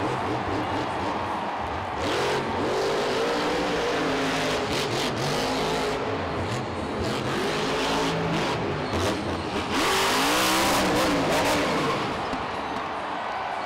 いい?